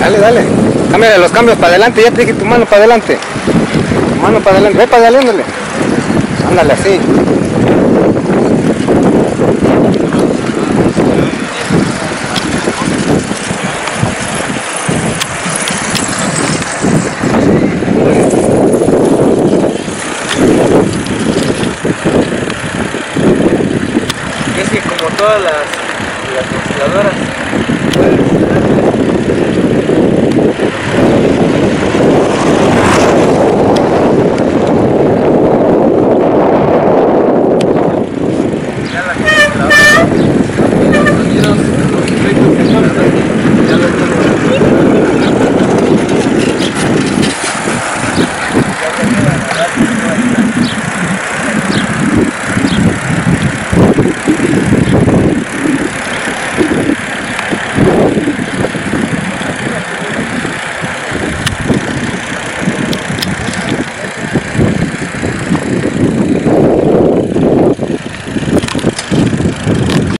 Dale, dale. Cámbiale los cambios para adelante, ya dije tu mano para adelante. Tu mano para adelante, ve para adelante. Ándale así. Todas las, las mezcladoras, pueden